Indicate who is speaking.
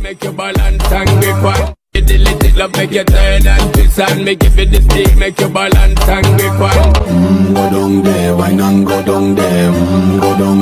Speaker 1: make you balance and grip on. The little love make you turn and twist and make you feel the stick, make you balance and grip on.
Speaker 2: Mm, go down there, why not go down there. Mm, go down